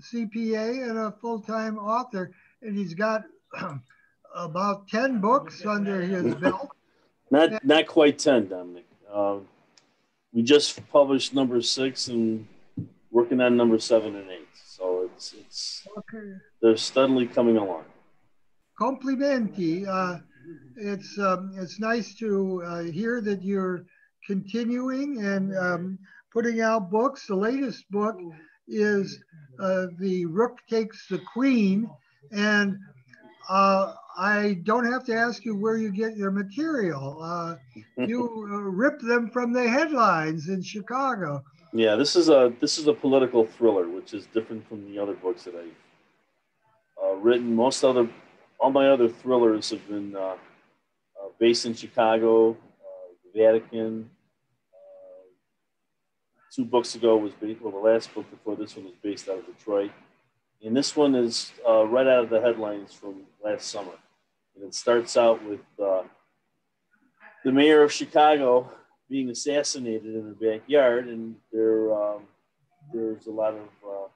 CPA and a full-time author, and he's got about 10 books under his belt. Not not quite 10, Dominic. Uh, we just published number six and working on number seven and eight. So it's it's Okay. they're steadily coming along. Complimenti. Uh, it's um, it's nice to uh, hear that you're continuing and um, putting out books. The latest book is uh, The Rook Takes the Queen. And uh, I don't have to ask you where you get your material. Uh, you uh, rip them from the headlines in Chicago. Yeah, this is a this is a political thriller, which is different from the other books that I've uh, written. Most other, all my other thrillers have been uh, uh, based in Chicago, uh, the Vatican. Two books ago was well, the last book before this one was based out of Detroit, and this one is uh, right out of the headlines from last summer. And it starts out with uh, the mayor of Chicago being assassinated in her backyard, and there um, there's a lot of uh,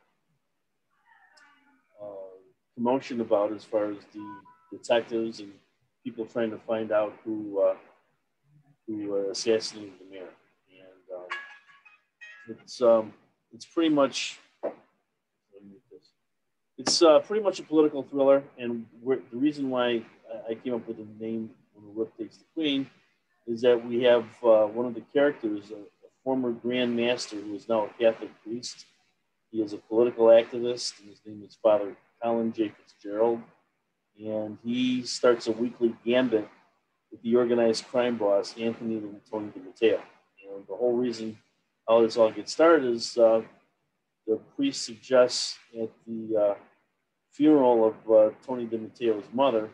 uh, commotion about as far as the detectives and people trying to find out who uh, who uh, assassinated the mayor. It's um, it's pretty much it's uh, pretty much a political thriller, and the reason why I- came up with the name "When the Rook Takes the Queen" is that we have uh, one of the characters, a, a former Grand Master who is now a Catholic priest. He is a political activist, and his name is Father Colin J. Fitzgerald. And he starts a weekly gambit with the organized crime boss, Anthony Tony de Matteo. And the whole reason how this all gets started is uh, the priest suggests at the uh, funeral of uh, Tony de Matteo's mother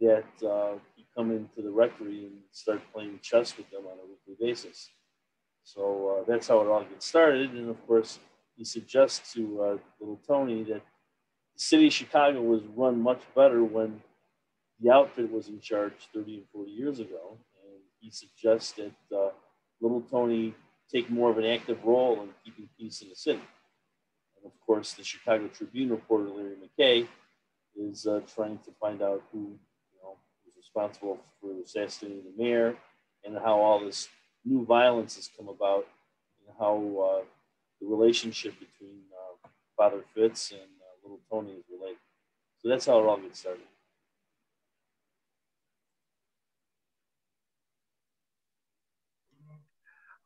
that uh, he come into the rectory and start playing chess with them on a weekly basis. So uh, that's how it all gets started. And of course, he suggests to uh, little Tony that the city of Chicago was run much better when the outfit was in charge 30 and 40 years ago. And he suggests that uh, little Tony take more of an active role in keeping peace in the city. And of course, the Chicago Tribune reporter Larry McKay is uh, trying to find out who you know was responsible for assassinating the mayor and how all this new violence has come about and how uh, the relationship between uh, Father Fitz and uh, little Tony is related. So that's how it all gets started.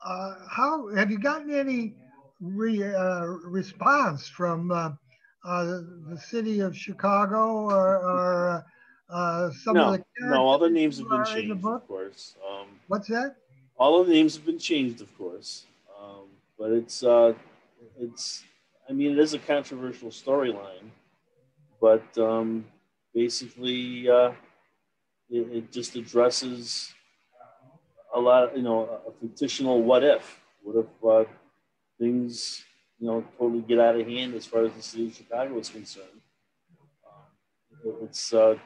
Uh, how have you gotten any re, uh, response from uh, uh, the city of Chicago or, or uh, some no, of the no, all the names have been are in the changed, of course. Um, What's that? all of the names have been changed, of course. Um, but it's, uh, it's, I mean, it is a controversial storyline, but um, basically, uh, it, it just addresses a lot, you know, a fictional what if. What if uh, things, you know, totally get out of hand as far as the city of Chicago is concerned? Um, it's, uh,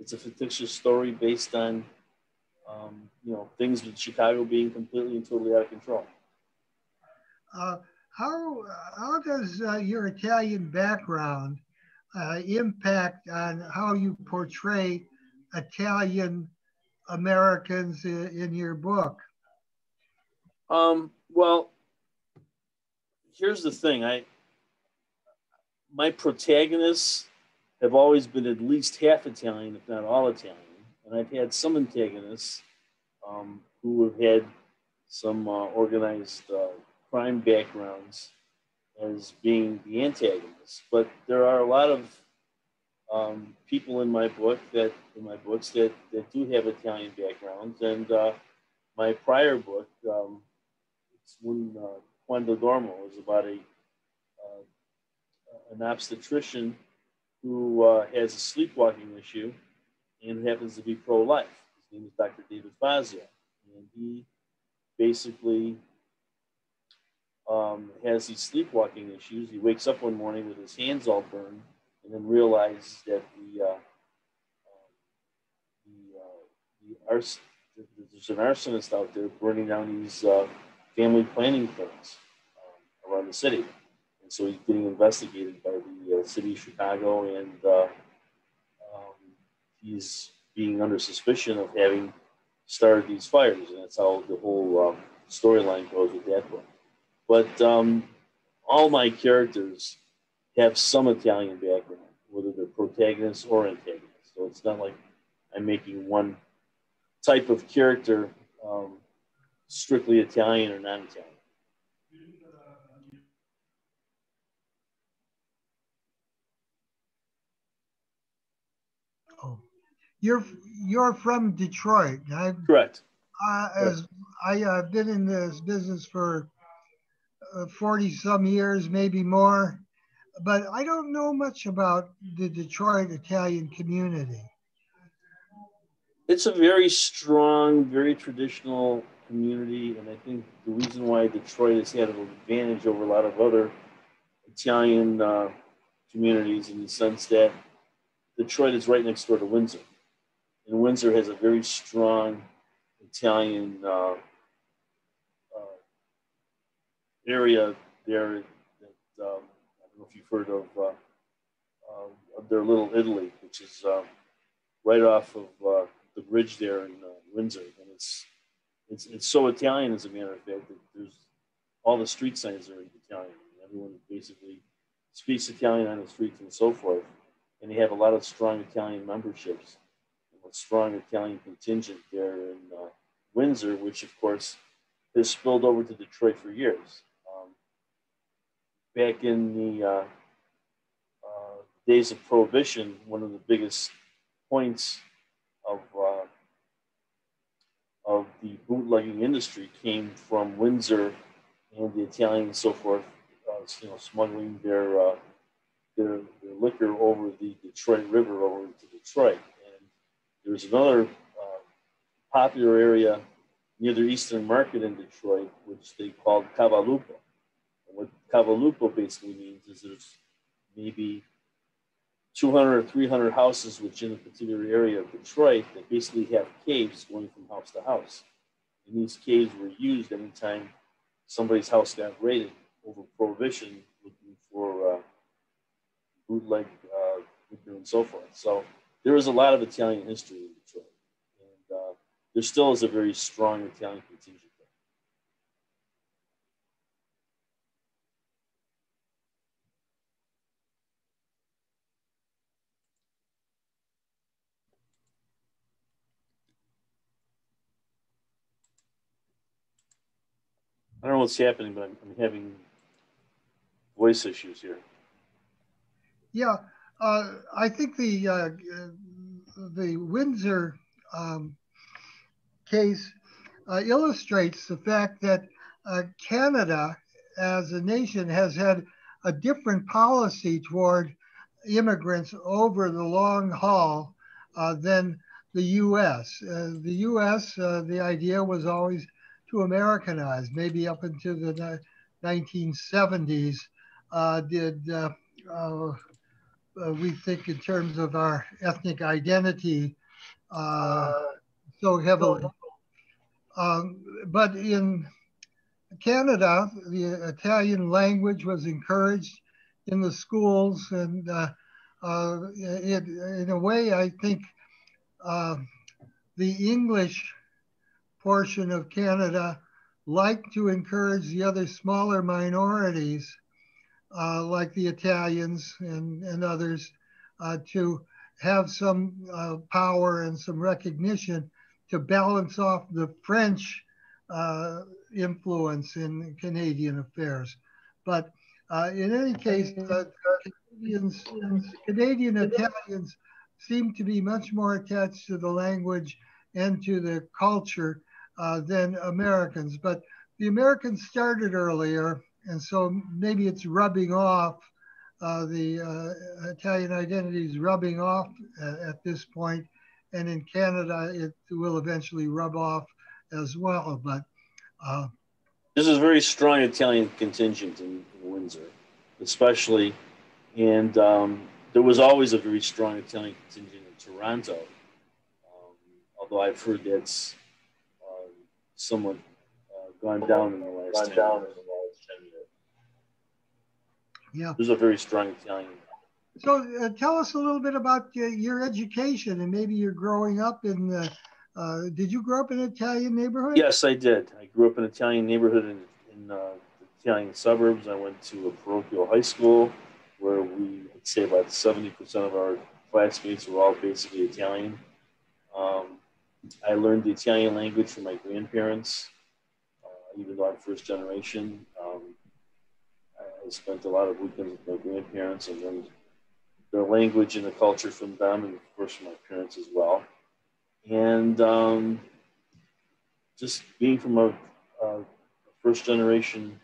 it's a fictitious story based on um, you know, things with Chicago being completely and totally out of control. Uh, how how does uh, your Italian background uh, impact on how you portray Italian Americans in, your book? Um, well, here's the thing. I my protagonists have always been at least half Italian, if not all Italian, and I've had some antagonists um, who have had some uh, organized uh, crime backgrounds as being the antagonists. But there are a lot of um, people in my book that in my books that, that do have Italian backgrounds, and uh, my prior book, um, it's when uh, Quando Dormo is about a uh, an obstetrician who uh, has a sleepwalking issue and happens to be pro-life. His name is Dr. David Fazio, and he basically um, has these sleepwalking issues. He wakes up one morning with his hands all burned, and then realize that the uh, um, the, uh, the ars- there's an arsonist out there burning down these uh, family planning things um, around the city. And so he's getting investigated by the uh, city of Chicago, and um, he's being under suspicion of having started these fires, and that's how the whole uh, storyline goes with that book. But um, all my characters have some Italian background, whether they're protagonists or antagonists. So it's not like I'm making one type of character um, strictly Italian or non-Italian. Oh, you're you're from Detroit. i Correct. Uh, as I, have been in this business for uh, 40 some years, maybe more, but I don't know much about the Detroit Italian community. It's a very strong, very traditional community, and I think the reason why Detroit has had an advantage over a lot of other Italian uh, communities in the sense that Detroit is right next door to Windsor, and Windsor has a very strong Italian uh, uh, area there. That, um, if you've heard of, uh, uh, of their Little Italy, which is uh, right off of the bridge there in Windsor, and it's it's it's so Italian as a matter of fact that there's all the street signs are in Italian. Everyone basically speaks Italian on the streets and so forth, and they have a lot of strong Italian memberships, a strong Italian contingent there in uh, Windsor, which of course has spilled over to Detroit for years. Back in the uh, uh, days of Prohibition, one of the biggest points of uh, of the bootlegging industry came from Windsor and the Italians and so forth, uh, you know, smuggling their, uh, their, their liquor over the Detroit River over to Detroit. And there's another uh, popular area near the Eastern Market in Detroit, which they called Cavalupo. What Cavalupo basically means is there's maybe 200 or 300 houses within a particular area of Detroit that basically have caves going from house to house. And these caves were used anytime somebody's house got raided over prohibition looking for uh, bootleg uh, and so forth. So there is a lot of Italian history in Detroit. And uh, there still is a very strong Italian contingent. I don't know what's happening, but I'm, I'm having voice issues here. Yeah, uh, I think the uh, the Windsor um, case uh, illustrates the fact that uh, Canada, as a nation, has had a different policy toward immigrants over the long haul uh, than the U.S. Uh, the U.S. the idea was always to Americanize, maybe up into the 1970s, uh, did uh, uh, uh, we think in terms of our ethnic identity uh, so heavily. Um, but in Canada, the Italian language was encouraged in the schools, and uh, it, in a way, I think the English portion of Canada like to encourage the other smaller minorities, uh, like the Italians and, and others, uh, to have some uh, power and some recognition to balance off the French uh, influence in Canadian affairs. But uh, in any case, uh, Canadians, Canadian Italians seem to be much more attached to the language and to the culture uh, than Americans. But the Americans started earlier, and so maybe it's rubbing off. Uh, the uh, Italian identity is rubbing off at, at, this point, and in Canada it will eventually rub off as well. But uh, this is a very strong Italian contingent in, in Windsor, especially, and um, there was always a very strong Italian contingent in Toronto. Um, although I've heard that's somewhat uh, gone down in the last 10 years. Yeah. There's a very strong Italian. So uh, tell us a little bit about uh, your education and maybe you're growing up in the, uh, did you grow up in an Italian neighborhood? Yes, I did. I grew up in an Italian neighborhood in, in uh, the Italian suburbs. I went to a parochial high school where we, I'd say about 70% of our classmates were all basically Italian. Um, I learned the Italian language from my grandparents, uh, even though I'm first generation. Um, I spent a lot of weekends with my grandparents and learned their language and the culture from them, and of course from my parents as well. And um, just being from a, a first generation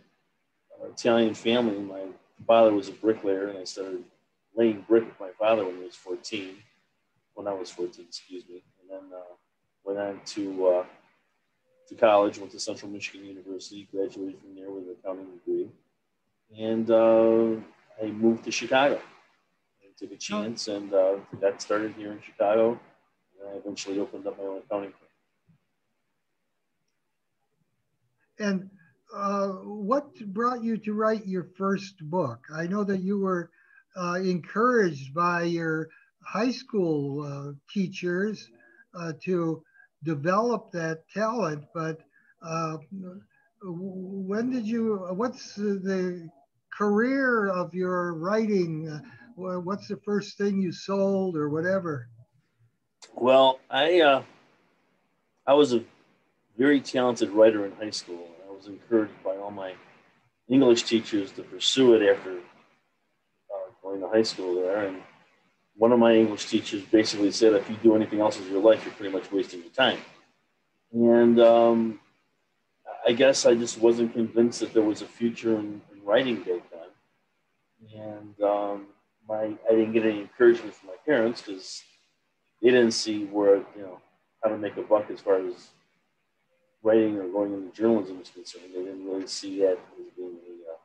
uh, Italian family, my father was a bricklayer, and I started laying brick with my father when he was 14, when I was 14, excuse me. And then uh, went on to, uh, to college, went to Central Michigan University, graduated from there with an accounting degree. And uh, I moved to Chicago took a chance and uh, got started here in Chicago. And I eventually opened up my own accounting firm. And uh, what brought you to write your first book? I know that you were uh, encouraged by your high school uh, teachers uh, to develop that talent, but uh, when did you, what's the career of your writing? what's the first thing you sold or whatever? Well, I uh, I was a very talented writer in high school. I was encouraged by all my English teachers to pursue it after uh, going to high school there. And one of my English teachers basically said, if you do anything else with your life, you're pretty much wasting your time. And um, I guess I just wasn't convinced that there was a future in, in writing back then. And um, my I didn't get any encouragement from my parents because they didn't see where you know how to make a buck as far as writing or going into journalism is concerned. They didn't really see that as being a, uh,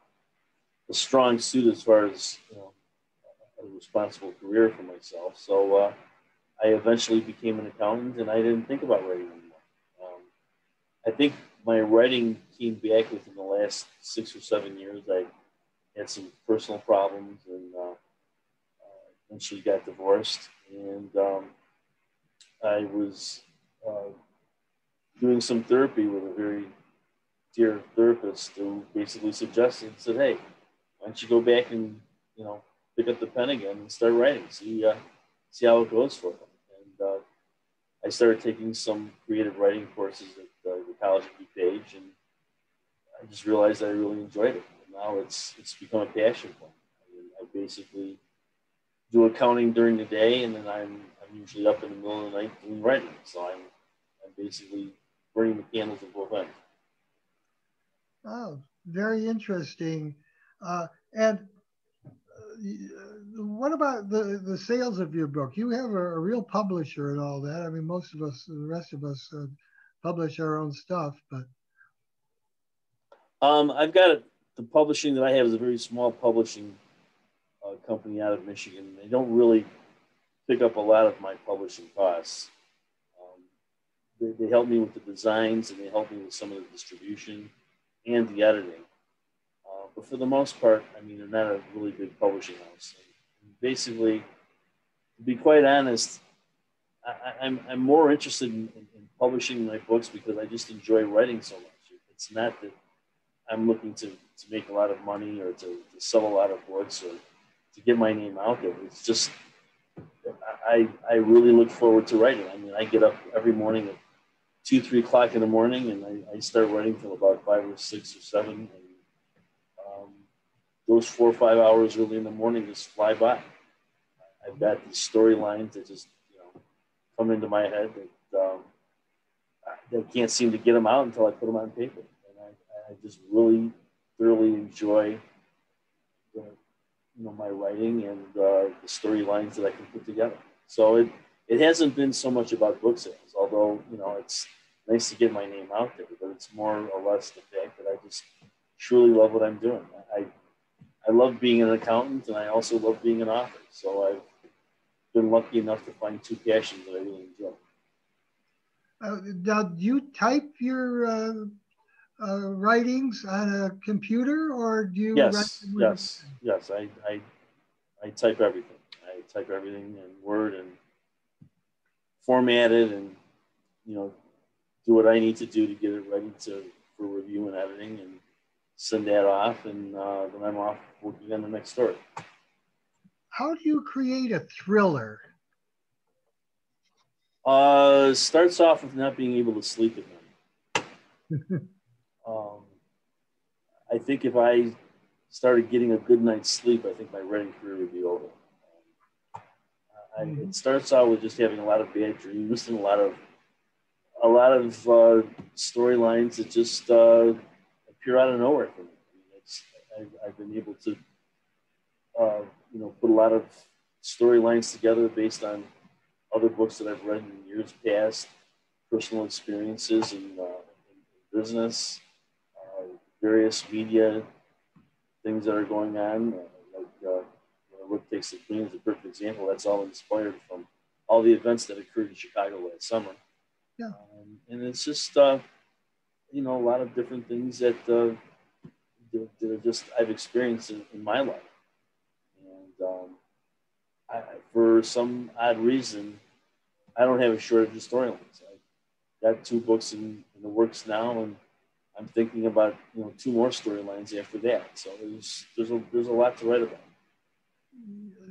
a strong suit as far as you know a responsible career for myself. So uh, I eventually became an accountant, and I didn't think about writing anymore. Um, I think my writing came back within the last six or seven years. I had some personal problems and uh, and she got divorced. And um, I was uh, doing some therapy with a very dear therapist who basically suggested, said, "Hey, why don't you go back and you know pick up the pen again and start writing? See uh, see how it goes for them." And uh, I started taking some creative writing courses at uh, the College of DuPage, and I just realized I really enjoyed it. And now it's it's become a passion for me. I, I basically do accounting during the day, and then I'm I'm usually up in the middle of the night doing writing. So I'm I'm basically burning the candles at both ends. Oh, very interesting. Uh, and what about the, the sales of your book? You have a, a, real publisher and all that. I mean, most of us, the rest of us, uh, publish our own stuff, but. Um, I've got a, the publishing that I have is a very small publishing uh, company out of Michigan. They don't really pick up a lot of my publishing costs. Um, they, they help me with the designs and they help me with some of the distribution and the editing. But for the most part, I mean, they're not a really big publishing house. Basically, to be quite honest, I, am I'm, I'm more interested in, in, in, publishing my books because I just enjoy writing so much. It's not that I'm looking to, to make a lot of money or to, to sell a lot of books or to get my name out there. It's just I I really look forward to writing. I mean, I get up every morning at two three o'clock in the morning, and I, I start writing till about five or six or seven. And those four or five hours early in the morning just fly by. I've got these storylines that just you know come into my head that um, I, can't seem to get them out until I put them on paper, and I, I just really thoroughly enjoy the, you know my writing and uh, the storylines that I can put together. So it it hasn't been so much about book sales, although you know it's nice to get my name out there, but it's more or less the fact that I just truly love what I'm doing. I I love being an accountant and I also love being an author. So I've been lucky enough to find two passions that I really enjoy. Uh, now, do you type your uh, uh, writings on a computer, or do you? Yes, yes, yes. I, I I type everything. I type everything in Word and format it, and you know, do what I need to do to get it ready to for review and editing, and send that off, and uh, then I'm off working on the next story. How do you create a thriller? Uh, starts off with not being able to sleep at night. um, I think if I started getting a good night's sleep, I think my writing career would be over. I, it mm-hmm. starts out with just having a lot of bad dreams and a lot of a lot of uh, storylines that just uh, appear out of nowhere for me. I've, I've, been able to, uh, you know, put a lot of storylines together based on other books that I've read in years past, personal experiences in, uh, in business, uh, various media things that are going on. Uh, like uh, Rook Takes the Queen is a perfect example. That's all inspired from all the events that occurred in Chicago last summer. Yeah. Um, and it's just, uh, you know, a lot of different things that, uh, that, are just I've experienced in, in my life. And um, I, for some odd reason, I don't have a shortage of storylines. I got two books in, in, the works now, and I'm thinking about you know two more storylines after that. So there's there's a there's a lot to write about.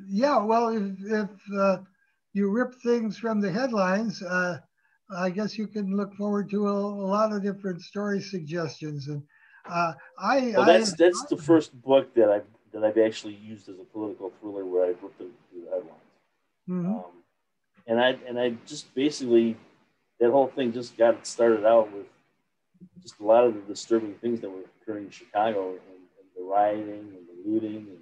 Yeah, well, if, if uh, you rip things from the headlines, uh, I guess you can look forward to a, a lot of different story suggestions. And uh, I well, that's I, that's I, the first book that I've that I've actually used as a political thriller where I've ripped through the headlines. Mm-hmm. Um, and I and I just basically that whole thing just got started out with just a lot of the disturbing things that were occurring in Chicago and, and the rioting and the looting and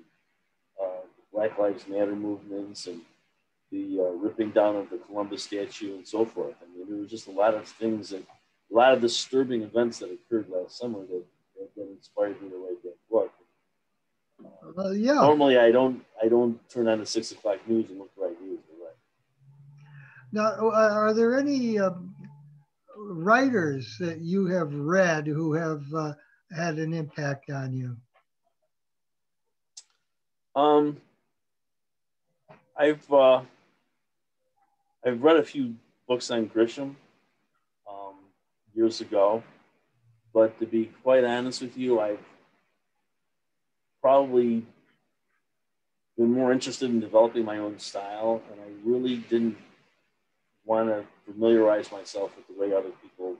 uh, the Black Lives Matter movements and the uh, ripping down of the Columbus statue and so forth. I mean, there was just a lot of things that a lot of disturbing events that occurred last summer that, that, that inspired me to write that book. Uh, yeah. Normally, I don't I don't turn on the six o'clock news and look for ideas. Now, uh, are there any um, writers that you have read who have uh, had an impact on you? Um, I've uh, I've read a few books on Grisham um, years ago, but to be quite honest with you, I've probably been more interested in developing my own style, and I really didn't want to familiarize myself with the way other people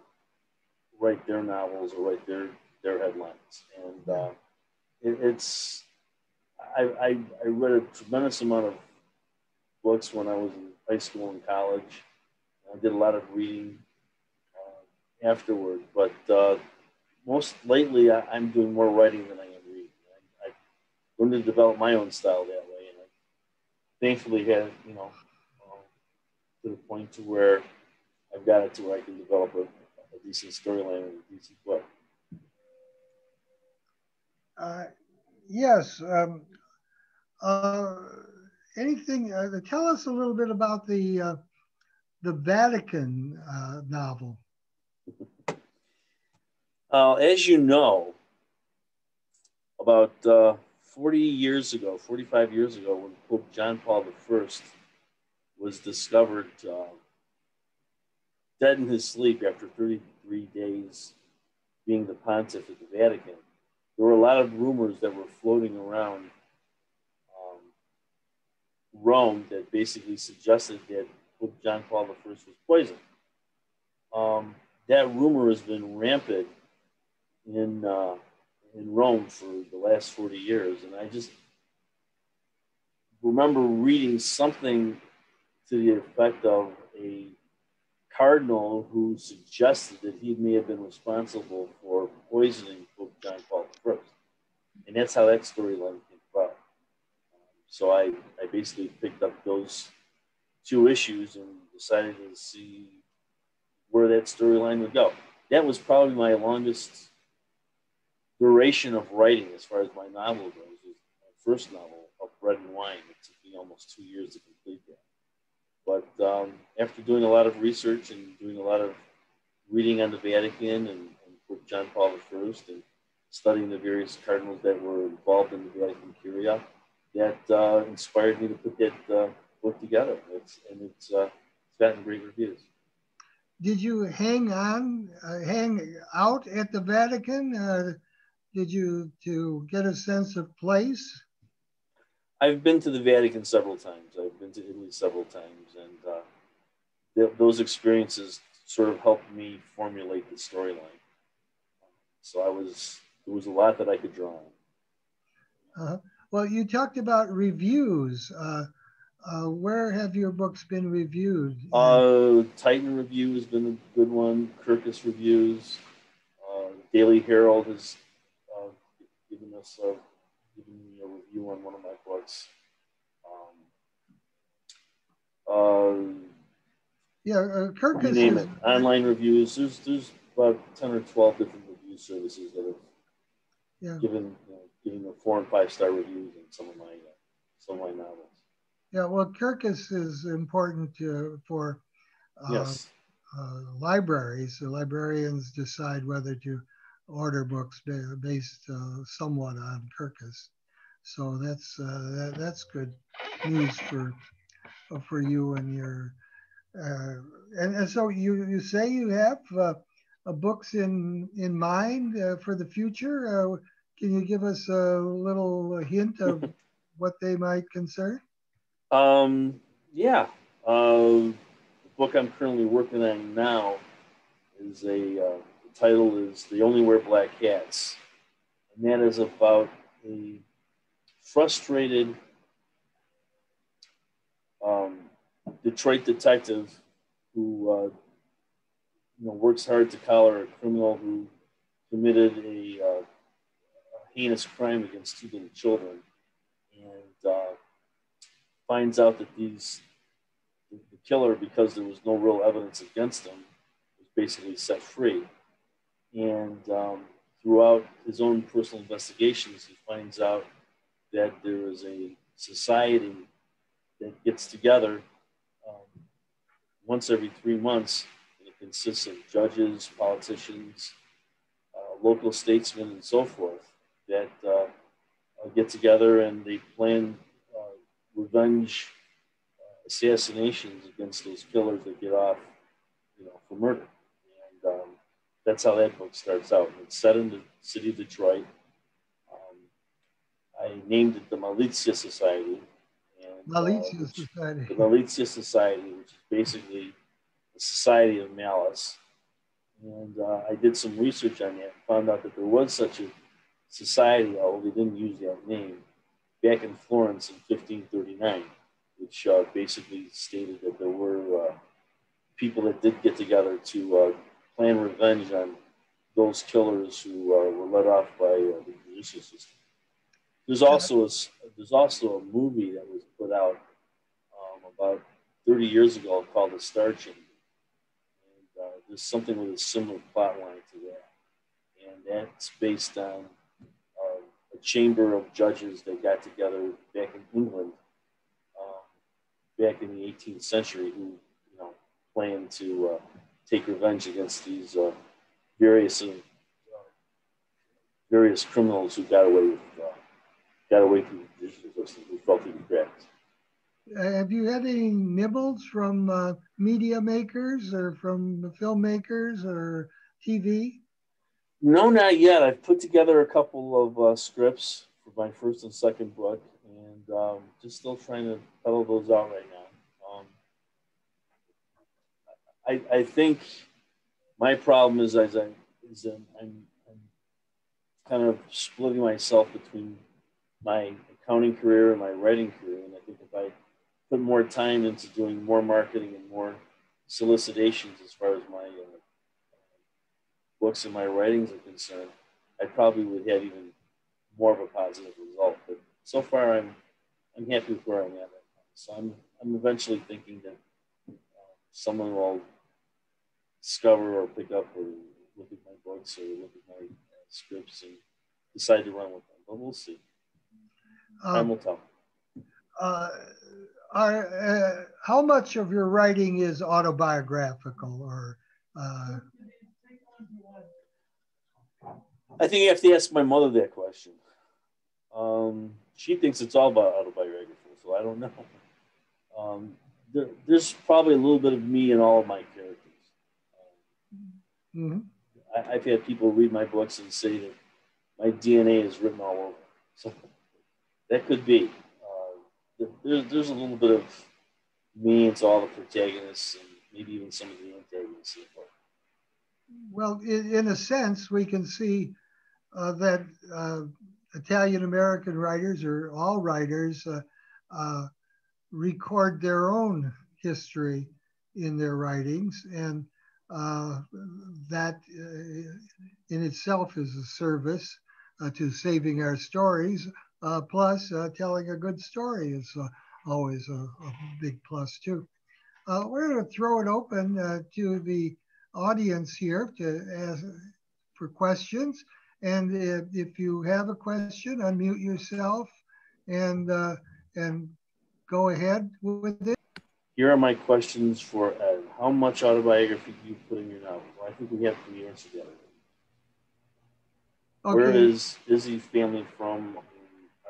write their novels or write their their headlines. And uh, it, it's I, I, I read a tremendous amount of books when I was in high school and college. I did a lot of reading uh, afterward, but uh, most lately I, am doing more writing than I am reading. I, I learned to develop my own style that way, and I thankfully had you know to the point to where I've got it to where I can develop a, a decent storyline and a decent book. Uh, yes. Um, uh, anything? Uh, tell us a little bit about the uh, the Vatican uh, novel. Uh, as you know, about 40 years ago, 45 years ago, when Pope John Paul I was discovered uh, dead in his sleep after 33 days being the pontiff at the Vatican. There were a lot of rumors that were floating around um, Rome that basically suggested that Pope John Paul I was poisoned. Um, that rumor has been rampant in uh, in Rome for the last 40 years, and I just remember reading something to the effect of a cardinal who suggested that he may have been responsible for poisoning Pope John Paul I. And that's how that storyline came about. So I, I basically picked up those two issues and decided to see where that storyline would go. That was probably my longest duration of writing as far as my novel goes. Was my first novel, of Bread and Wine. It took me almost two years to complete that. But um, after doing a lot of research and doing a lot of reading on the Vatican and, and John Paul I and studying the various cardinals that were involved in the Vatican Curia that uh, inspired me to put that uh, book together. It's, and it's, uh, it's gotten great reviews. Did you hang on, uh, hang out at the Vatican? Did you to get a sense of place? I've been to the Vatican several times. I've been to Italy several times, and uh, th- those experiences sort of helped me formulate the storyline. So I was there was a lot that I could draw on. Uh, well, you talked about reviews. Uh, uh, where have your books been reviewed? Uh, Titan Review has been a good one. Kirkus Reviews. Uh, Daily Herald has us a, given me a review on one of my books. Um, uh, yeah, uh, Kirkus. name it. Online reviews. There's there's about ten or twelve different review services that have yeah. given you know, giving them four and five star reviews in some of my uh, some of my novels. Yeah, well, Kirkus is important to, for uh, yes. uh, libraries. The librarians decide whether to order books based uh, somewhat on Kirkus. So that's uh, that, that's good news for for you and your. Uh, and, and so you you say you have uh, books in in mind for the future. Can you give us a little hint of what they might concern? Um, yeah. Uh, the book I'm currently working on now is a, uh, title is They Only Wear Black Hats. And that is about a frustrated um, Detroit detective who uh, you know, works hard to collar a criminal who committed a uh, heinous crime against two little children and uh, finds out that these the, the killer because there was no real evidence against him was basically set free and um, throughout his own personal investigations he finds out that there is a society that gets together um, once every three months and it consists of judges politicians uh, local statesmen and so forth that uh, get together and they plan uh, revenge uh, assassinations against those killers that get off, you know, for murder. That's how that book starts out. It's set in the city of Detroit. Um, I named it the Malizia Society. And, Malizia uh, Society. The Malizia Society, which is basically a society of malice. And uh, I did some research on that and found out that there was such a society, although they didn't use that name, back in Florence in 1539, which uh, basically stated that there were uh, people that did get together to uh, plan revenge on those killers who uh, were let off by uh, the judicial system. There's also a, there's also a movie that was put out um, about 30 years ago called The Star Chamber. And uh, there's something with a similar plot line to that. And that's based on a chamber of judges that got together back in England, um, back in the 18th century, who you know planned to uh, take revenge against these uh, various uh, various criminals who got away with uh, got away through the judicial system, who felt through the. Have you had any nibbles from uh, media makers or from filmmakers or TV? No, not yet. I've put together a couple of uh, scripts for my first and second book, and um, just still trying to peddle those out right now. Um, I, I think my problem is I is I'm, I'm, I'm kind of splitting myself between my accounting career and my writing career, and I think if I put more time into doing more marketing and more solicitations as far as my uh, books and my writings are concerned, I probably would have even more of a positive result. But so far, I'm I'm happy with where I'm at. So I'm I'm eventually thinking that uh, someone will discover or pick up or look at my books or look at my uh, scripts and decide to run with them. But we'll see. Um, Time will tell. Uh, are, uh, how much of your writing is autobiographical or uh, I think you have to ask my mother that question. Um, she thinks it's all about autobiography, so I don't know. Um, there, there's probably a little bit of me in all of my characters. Mm-hmm. I, have had people read my books and say that my DNA is written all over. So that could be. Uh, there, there's a little bit of me into all the protagonists and maybe even some of the antagonists. Well, in, in a sense, we can see uh, that uh, Italian American writers or all writers uh, uh, record their own history in their writings, and Uh, that uh, in itself is a service uh, to saving our stories. Uh, plus, telling a good story is always a, a, big plus too. we're going to throw it open to the audience here to ask for questions. And if, if you have a question, unmute yourself and uh, and go ahead with it. Here are my questions for Ed. How much autobiography do you put in your novel? Well, I think we have to answer that. Okay. Where is Izzy's family from?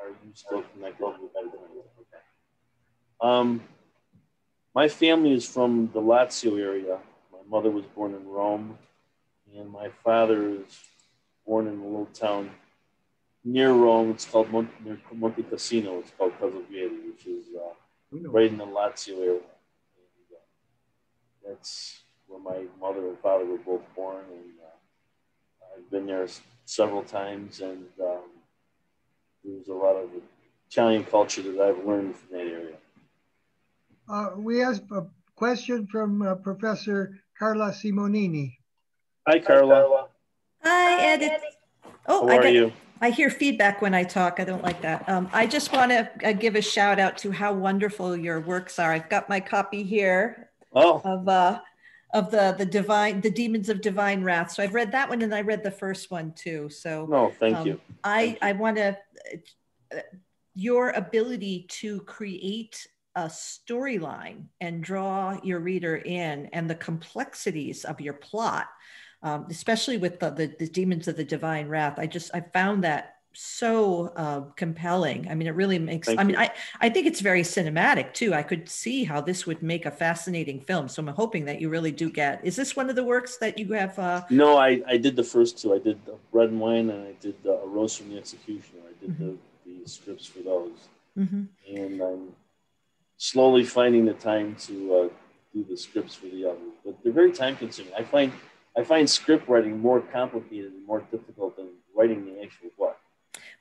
Are you still connected with Ed? Okay. Um, my family is from the Lazio area. My mother was born in Rome, and my father is born in a little town near Rome. It's called Monte, near Monte Cassino. It's called Casavieri, which is uh, right in the Lazio area. And, that's where my mother and father were both born, and uh, I've been there several times, and um, there's a lot of Italian culture that I've learned from that area. Uh, we have a question from uh, Professor Carla Simonini. Hi, Carla. Hi, Carla. Hi, Ed. Oh, How I are get, you? I hear feedback when I talk. I don't like that. Um, I just want to uh, give a shout out to how wonderful your works are. I've got my copy here oh. of uh, of the the divine the demons of divine wrath. So I've read that one and I read the first one too. So no, thank um, you. I thank I want to uh, your ability to create a storyline and draw your reader in and the complexities of your plot um, especially with the, the, the, demons of the divine wrath. I just I found that so uh, compelling. I mean, it really makes. Thank I mean, I I think it's very cinematic too. I could see how this would make a fascinating film. So I'm hoping that you really do get. Is this one of the works that you have? Uh... No, I I did the first two. I did Bread and Wine, and I did a Rose from the Executioner. I did mm-hmm. the the scripts for those, mm-hmm. and I'm slowly finding the time to uh, do the scripts for the others. But they're very time consuming. I find I find script writing more complicated and more difficult than writing the actual book.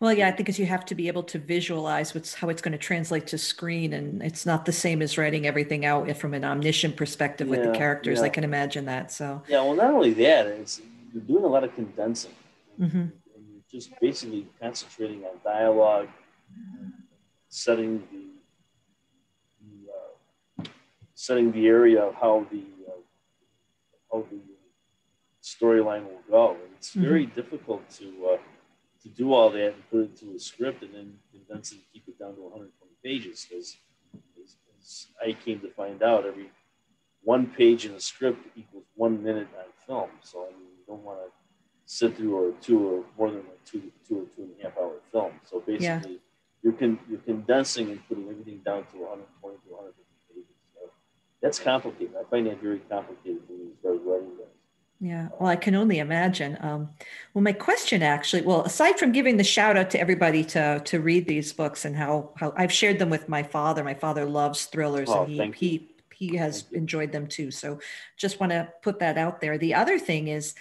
Well, yeah, I think because you have to be able to visualize what's how it's going to translate to screen, and it's not the same as writing everything out from an omniscient perspective yeah, with the characters. Yeah. I can imagine that. So yeah, well, not only that, it's you're doing a lot of condensing. Mm-hmm. And you're just basically concentrating on dialogue, setting the, the uh, setting the area of how the uh, how the storyline will go. And it's mm-hmm. very difficult to uh, to do all that and put it into a script and then condense it and keep it down to 120 pages because I came to find out, every one page in a script equals one minute on film. So I mean, you don't want to sit through or two or more than like two, two or two and a half hour film. So basically, yeah. you're con- you're condensing and putting everything down to 120 to 150 pages. So that's complicated. I find that very complicated when you start writing that. Yeah, well, I can only imagine. Um, well, my question actually, well, aside from giving the shout out to everybody to to read these books and how how I've shared them with my father. My father loves thrillers, oh, and he he he has enjoyed them too. So, just want to put that out there. The other thing is,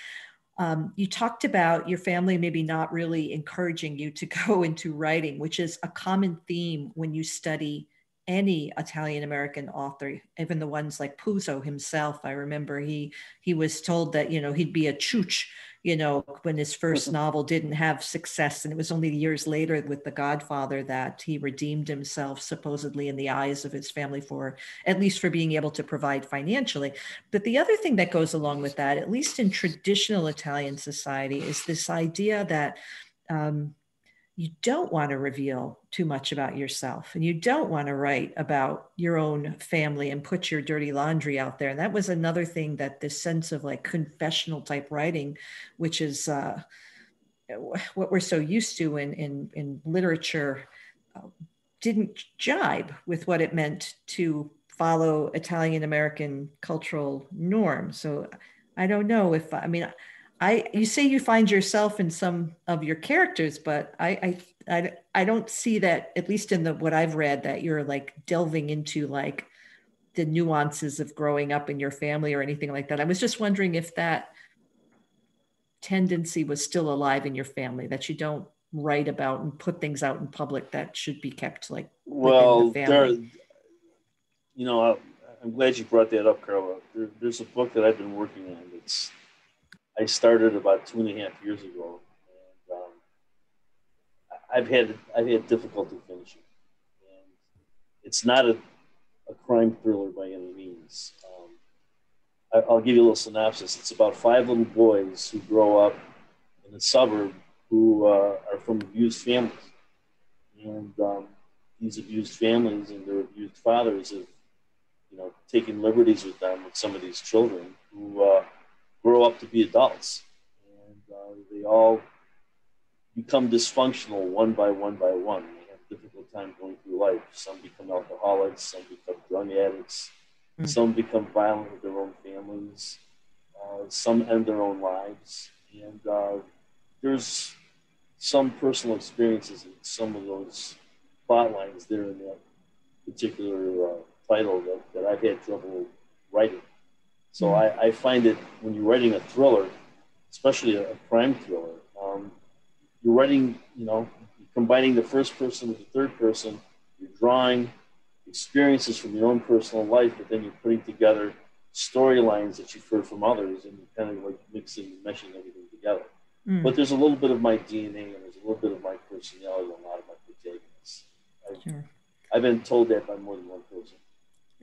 um, you talked about your family maybe not really encouraging you to go into writing, which is a common theme when you study any Italian American author, even the ones like Puzo himself. I remember he he was told that you know he'd be a chooch, you know, when his 1st mm-hmm. novel didn't have success, and it was only years later with The Godfather that he redeemed himself supposedly in the eyes of his family for at least for being able to provide financially. But the other thing that goes along with that, at least in traditional Italian society, is this idea that um, you don't want to reveal too much about yourself and you don't want to write about your own family and put your dirty laundry out there and that was another thing that this sense of like confessional type writing which is uh what we're so used to in in, in literature uh, didn't jibe with what it meant to follow Italian American cultural norms. So I don't know if I mean I you say you find yourself in some of your characters, but I I I, I don't see that at least in the what I've read that you're like delving into like the nuances of growing up in your family or anything like that. I was just wondering if that tendency was still alive in your family that you don't write about and put things out in public that should be kept like well the there you know I, am glad you brought that up carla there, there's a book that i've been working on that's i started about two and a half years ago and um, i've had i've had difficulty finishing. And it's not a, a crime thriller by any means. Um, I, will give you a little synopsis. It's about five little boys who grow up in a suburb who uh, are from abused families. And um, these abused families and their abused fathers have, you know, taken liberties with them, with some of these children who uh, grow up to be adults. And uh, they all become dysfunctional one by one by one. They have a difficult time going through life. Some become alcoholics, some become drug addicts, mm-hmm. some become violent with their own families, uh, some end their own lives. And uh, there's some personal experiences in some of those plot lines there in that particular uh, title that, that I've had trouble writing. So mm-hmm. I, I, find it when you're writing a thriller, especially a, a crime thriller, um, you're writing, you know, combining the first person with the third person, you're drawing experiences from your own personal life, but then you're putting together storylines that you've heard from others and you're kind of like mixing and meshing everything together. Mm. But there's a little bit of my DNA and there's a little bit of my personality a lot of my protagonists. I've, sure. I've been told that by more than one person.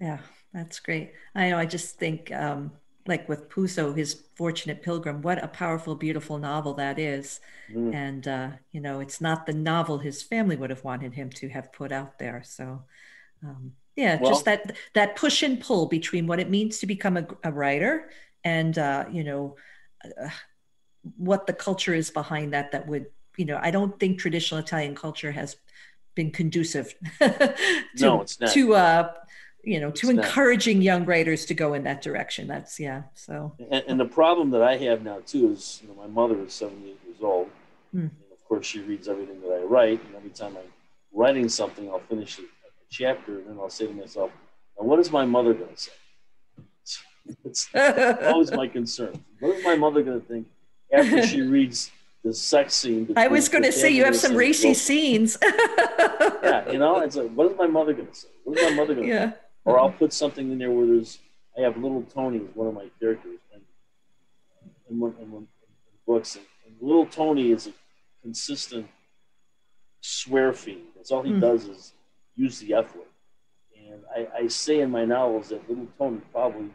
Yeah, that's great. I know. I just think, um, like with Puzo, his Fortunate Pilgrim, what a powerful, beautiful novel that is. Mm. And, uh, you know, it's not the novel his family would have wanted him to have put out there. So, um, yeah, well, just that that push and pull between what it means to become a, a writer and, uh, you know, uh, what the culture is behind that that would you know i don't think traditional italian culture has been conducive to, no, it's not. to uh you know it's to encouraging not. young writers to go in that direction that's yeah so and, and, the problem that i have now too is you know my mother is 78 years old mm. and of course she reads everything that i write and every time i'm writing something i'll finish a, a chapter and then i'll say to myself now what is my mother going to say it's always my concern what is my mother going to think after she reads the sex scene. I was going to say you have some racy scenes. yeah, you know, it's like, what is my mother going to say? What is my mother going to yeah. say? Or I'll put something in there where there's, I have little Tony as one of my characters and in, one, in, one, books, and, and, little Tony is a consistent swear fiend. That's all he mm. does is use the F word. And I, I say in my novels that little Tony probably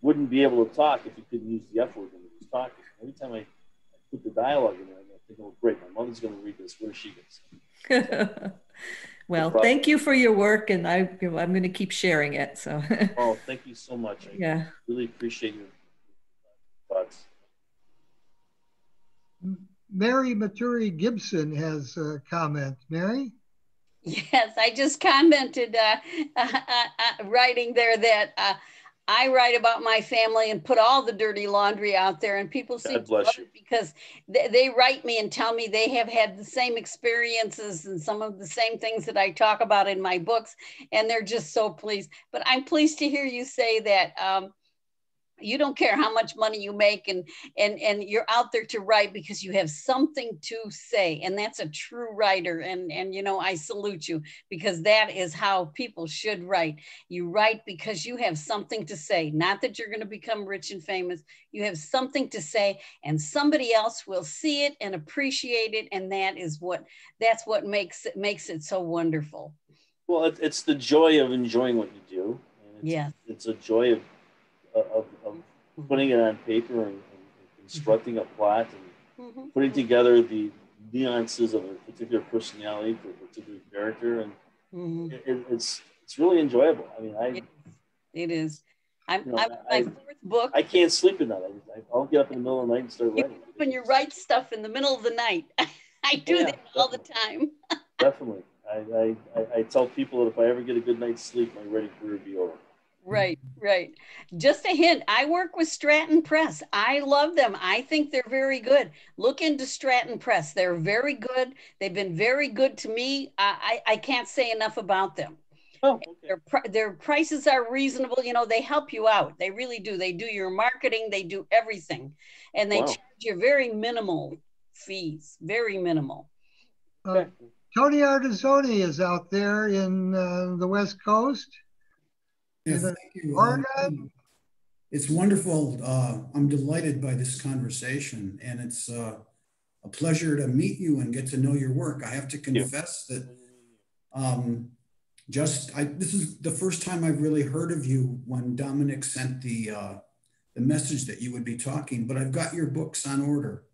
wouldn't be able to talk if he couldn't use the F word when he was talking every time I, I put the dialogue in there, I think, oh, great, my mother's going to read this. What is she going to say? well, thank you for your work, and I, I'm going to keep sharing it. So. oh, thank you so much. I yeah. really appreciate your thoughts. Mary Maturi Gibson has a comment. Mary? Yes, I just commented uh, uh, uh, writing there that uh, I write about my family and put all the dirty laundry out there, and people seem to love you. it because they, they, write me and tell me they have had the same experiences and some of the same things that I talk about in my books, and they're just so pleased. But I'm pleased to hear you say that. Um, you don't care how much money you make and and and you're out there to write because you have something to say. And that's a true writer. And and you know i salute you because that is how people should write. You write because you have something to say. Not that you're going to become rich and famous. You have something to say and somebody else will see it and appreciate it. And that is what that's what makes it makes it so wonderful. Well it's the joy of enjoying what you do. Yeah it's a joy of of, of putting it on paper and, and constructing a plot and mm-hmm. putting together the nuances of a particular personality for a particular character, and mm-hmm. it, it's it's really enjoyable. I mean, I it is. I'm, you know, I'm I, my fourth book. I can't sleep at night. I, I'll get up in the middle of the night and start writing. When you write stuff in the middle of the night, I do yeah, that all the time. definitely. I, I, I tell people that if I ever get a good night's sleep, my writing career will be over. Right, right. Just a hint I work with Stratton Press. I love them. I think they're very good. Look into Stratton Press. They're very good. They've been very good to me. I, I, I can't say enough about them. Oh, okay. their, their prices are reasonable. You know, they help you out. They really do. They do your marketing, they do everything. And they wow. charge you very minimal fees, very minimal. Uh, Tony Artizzoni is out there in uh, the West Coast. Yeah, thank you. Um, it's wonderful. Uh, I'm delighted by this conversation, and it's uh, a pleasure to meet you and get to know your work. I have to confess that um, just I, this is the first time I've really heard of you when Dominic sent the uh, the message that you would be talking. But I've got your books on order.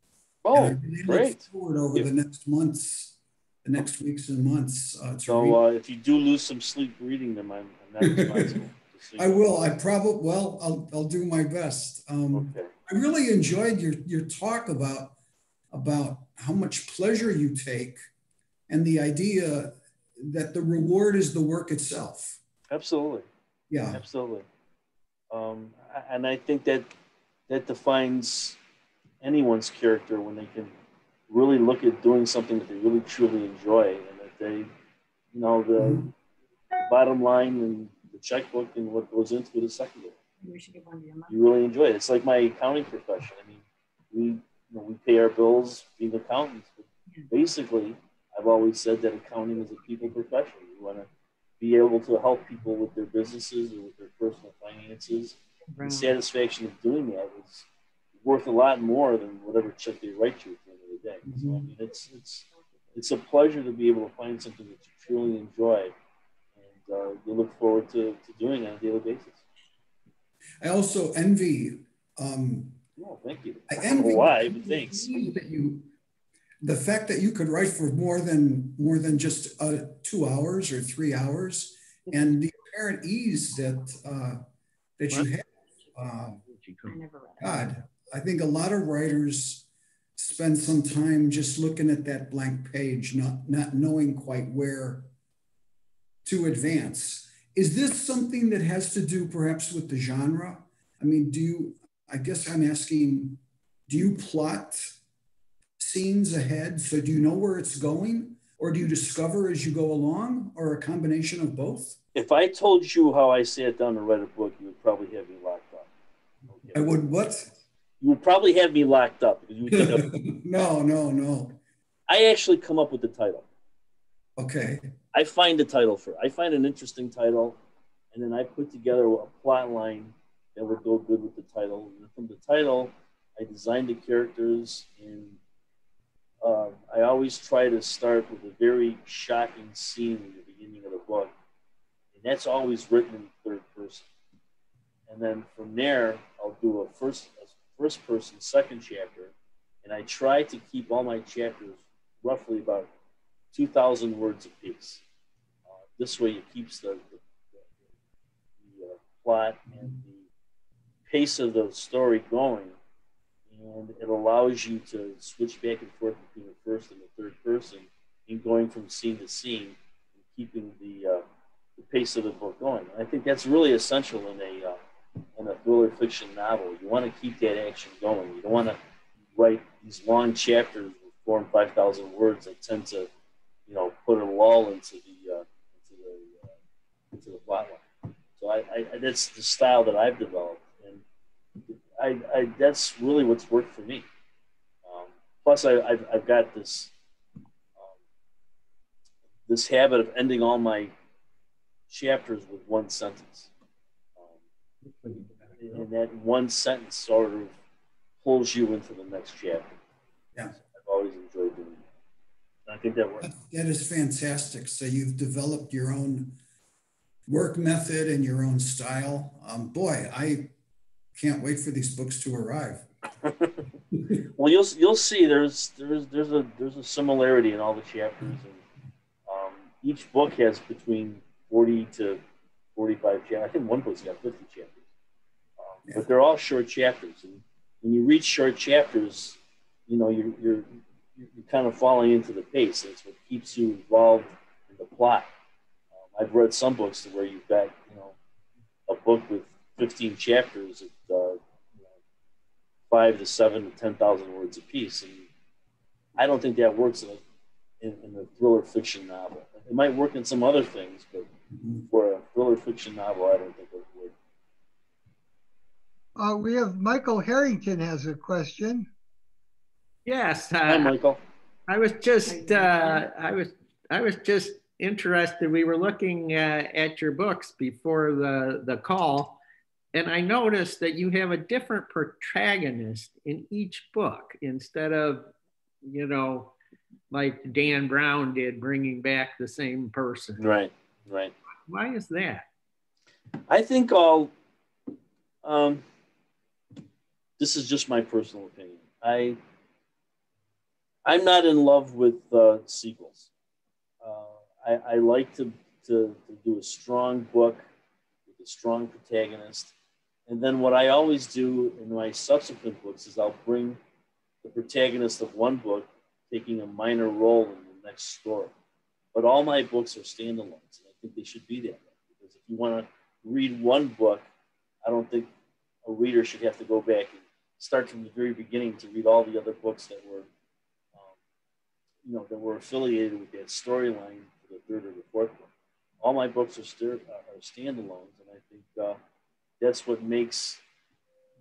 Oh, and I really great! Look forward over yeah. the next months, the next weeks and months. Uh, so uh, if you do lose some sleep reading them, I'm, I'm not responsible. I will. I probably well. I'll I'll do my best. Um, okay. I really enjoyed your your talk about about how much pleasure you take, and the idea that the reward is the work itself. Absolutely. Yeah. Absolutely. Um, and I think that that defines anyone's character when they can really look at doing something that they really truly enjoy and that they, you know, the, mm-hmm. the bottom line and checkbook and what goes into it is secondary. You really enjoy it. It's like my accounting profession. I mean, we you know, we pay our bills being accountants, but basically I've always said that accounting is a people profession. You want to be able to help people with their businesses or with their personal finances. Right. The satisfaction of doing that is worth a lot more than whatever check they write you at the end of the day. Mm-hmm. So I mean, it's it's it's a pleasure to be able to find something that you truly enjoy, uh, you look forward to, to doing on a daily basis. I also envy. Um, oh, thank you. I, I envy why, but thanks. That you the fact that you could write for more than more than just uh, two hours or three hours, and the apparent ease that uh, that you have. Uh, God, I think a lot of writers spend some time just looking at that blank page, not not knowing quite where to advance. Is this something that has to do perhaps with the genre? I mean, do you? I guess I'm asking. Do you plot scenes ahead? So do you know where it's going? Or do you discover as you go along, or a combination of both? If I told you how I sat down to write a book, you would probably have me locked up. Okay. I would what? You would probably have me locked up you would think No, no, no. I actually come up with the title. Okay. I find a title for I find an interesting title, and then I put together a plot line that would go good with the title. And from the title, I designed the characters and uh, I always try to start with a very shocking scene in the beginning of the book, and that's always written in third person. And then from there, I'll do a first a first person second chapter, and I try to keep all my chapters roughly about two thousand words apiece. Uh, this way, it keeps the, the, the, the uh, plot and the pace of the story going and it allows you to switch back and forth between the first and the third person and going from scene to scene and keeping the, uh, the pace of the book going. And I think that's really essential in a uh, in a thriller fiction novel. You want to keep that action going. You don't want to write these long chapters with four and five thousand words that tend to, you know, put a lull into the uh, into the uh, into the plot line. So I, I, that's the style that I've developed and I, I that's really what's worked for me. Um, plus, I, I've, I've got this um, this habit of ending all my chapters with one sentence, um, and that one sentence sort of pulls you into the next chapter. Yeah, I've always enjoyed doing that. I think that works. That is fantastic. So you've developed your own work method and your own style. Um, boy, I can't wait for these books to arrive. well, you'll you'll see. There's there's there's a there's a similarity in all the chapters, and um, each book has between forty to forty five chapters. I think one book's got fifty chapters. yeah. but they're all short chapters. And when you read short chapters, you know you're you're you're kind of falling into the pace. That's what keeps you involved in the plot. Um, I've read some books to where you've got you know a book with 15 chapters at uh, you know, five to seven to 10,000 words a piece, and I don't think that works in a in, in a thriller fiction novel. It might work in some other things, but for a thriller fiction novel, I don't think it would. Uh, we have Michael Harrington has a question. Yes. Uh, Hi, Michael. I was just uh, I was I was just interested. We were looking uh, at your books before the the call, and I noticed that you have a different protagonist in each book instead of you know like Dan Brown did, bringing back the same person. Right, right. Why is that? I think all. Um, this is just my personal opinion. I. I'm not in love with uh, sequels. Uh, I, I like to, to, to do a strong book with a strong protagonist. And then what I always do in my subsequent books is I'll bring the protagonist of one book taking a minor role in the next story. But all my books are standalones, and I think they should be that way. Because if you want to read one book, I don't think a reader should have to go back and start from the very beginning to read all the other books that were, you know, that were affiliated with that storyline for the third or the fourth book. All my books are, st- are standalones, and I think uh, that's what makes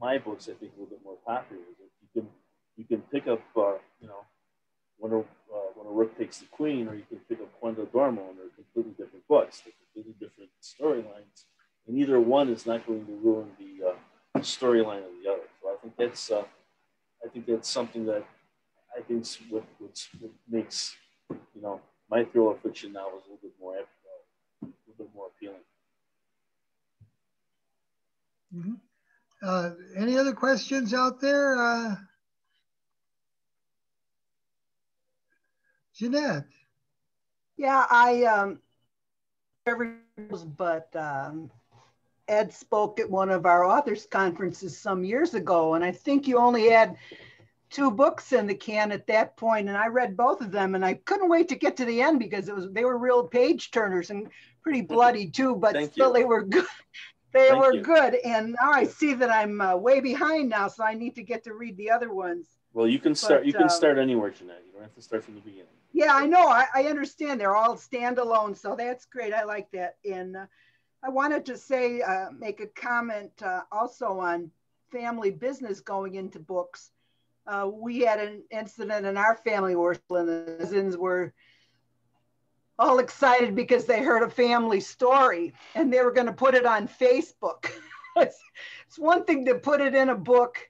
my books, I think, a little bit more popular. You can you can pick up, uh, you know, when a, uh, when a rook takes the queen, or you can pick up Quando Dormo, and they're completely different books, they're completely different storylines, and either one is not going to ruin the, uh, storyline of the other. So I think that's uh, I think that's something that I think what, what, what makes you know my thriller fiction novels a little bit more uh, a little bit more appealing. Mm-hmm. Uh, any other questions out there? Uh, Jeanette. Yeah, I um but um, Ed spoke at one of our authors conferences some years ago, and I think you only had two books in the can at that point, and I read both of them, and I couldn't wait to get to the end because it was they were real page turners and pretty bloody too, but Thank still you. they were good. They Thank were you. good, and now I see that I'm uh, way behind now, so I need to get to read the other ones. Well, you can start. But, you can um, start anywhere, Jeanette. You don't have to start from the beginning. Yeah, I know. I, I understand. They're all standalone, so that's great. I like that. And uh, I wanted to say, uh, make a comment uh, also on family business going into books. Uh, we had an incident in our family where the cousins were all excited because they heard a family story and they were going to put it on Facebook. it's, it's one thing to put it in a book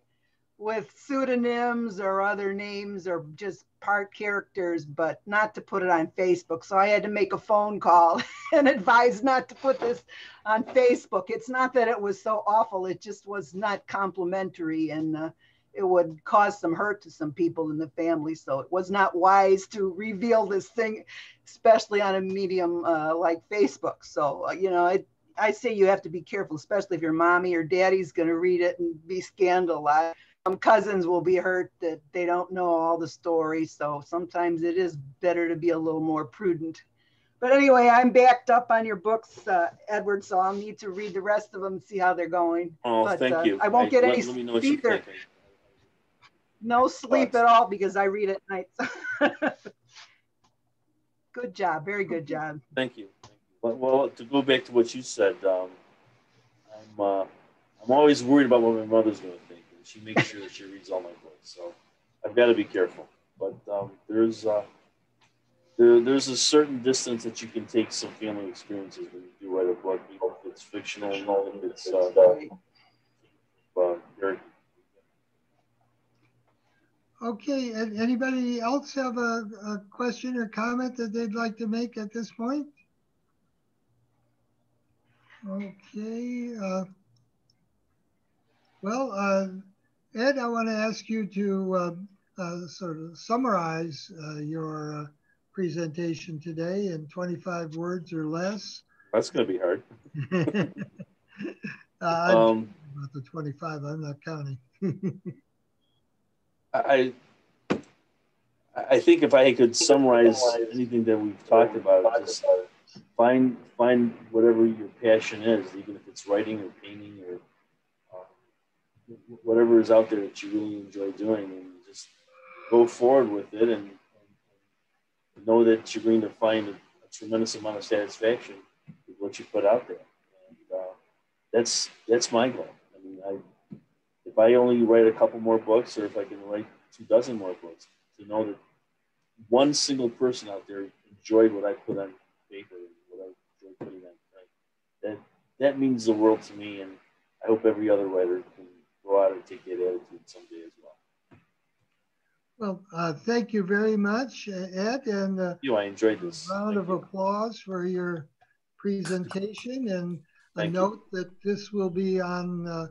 with pseudonyms or other names or just part characters, but not to put it on Facebook. So I had to make a phone call and advise not to put this on Facebook. It's not that it was so awful, it just was not complimentary and uh, it would cause some hurt to some people in the family. So it was not wise to reveal this thing, especially on a medium uh, like Facebook. So, uh, you know, it, I say you have to be careful, especially if your mommy or daddy's going to read it and be scandalized some cousins will be hurt that they don't know all the stories. So sometimes it is better to be a little more prudent. But anyway, I'm backed up on your books, uh, Edward, so I'll need to read the rest of them see how they're going. Oh, but, thank uh, you. I won't get let, any let. No sleep at all because I read at night. good job. Very good job. Thank you. Well, well, to go back to what you said, um, I'm, uh, I'm always worried about what my mother's going to think she makes sure that she reads all my books. So I've got to be careful. But um, there's uh, there, there's a certain distance that you can take some family experiences when you do write a book, even if it's fictional, even if it's uh, uh, very. Okay, anybody else have a, a question or comment that they'd like to make at this point? Okay. Uh, well, uh, Ed, I want to ask you to uh, uh, sort of summarize uh, your uh, presentation today in 25 words or less. That's going to be hard. Uh, um, about the 25. I'm not counting. I I think if I could summarize anything that we've talked about, just find find whatever your passion is, even if it's writing or painting or uh, whatever is out there that you really enjoy doing, and just go forward with it, and, and know that you're going to find a, a, tremendous amount of satisfaction with what you put out there. And uh, that's that's my goal. I if I only write a couple more books, or if I can write two dozen more books, to know that one single person out there enjoyed what I put on paper and what I enjoyed putting on. That that means the world to me, and I hope every other writer can go out and take that attitude someday as well. Well, uh, thank you very much, Ed, and uh, you. I enjoyed this. round thank of you. applause for your presentation, and thank a note you. that this will be on uh,